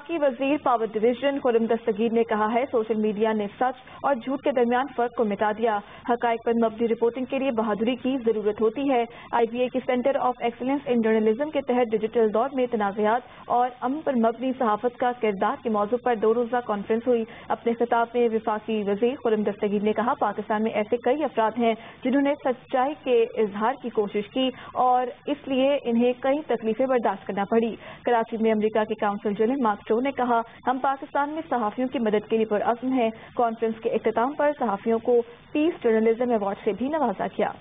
की वज़ीर power division Khurram दस्तगीर ने कहा है, सोशल मीडिया ने सच और झूठ के दरमियान फ़र्क को मिटा दिया। हकायक पर मबनी रिपोर्टिंग के लिए बहादुरी की ज़रूरत होती है। आईबीए के center of excellence in journalism के तहत डिजिटल दौर में तनाज़ात और अमन पर मबनी सहाफत का किरदार के मौजू पर दो रोजा कॉन्फ्रेंस हुई। अपने खिताब में विफाकी वज़ीर खुरम दस्तगीर ने कहा, पाकिस्तान में ऐसे कई अफराद हैं जिन्होंने सच्चाई के इजहार की कोशिश की और इसलिए इन्हें कई तकलीफें बर्दाश्त करना पड़ी। कराची में अमरीका के काउंसिल जनरल मार्क स्टो ने कहा, हम पाकिस्तान में सहाफ़ियों की मदद के लिए पुरअज़म हैं। कॉन्फ्रेंस के अख्ताम पर सहाफ़ियों को पीस जर्नलिज्म अवार्ड से भी नवाजा गया।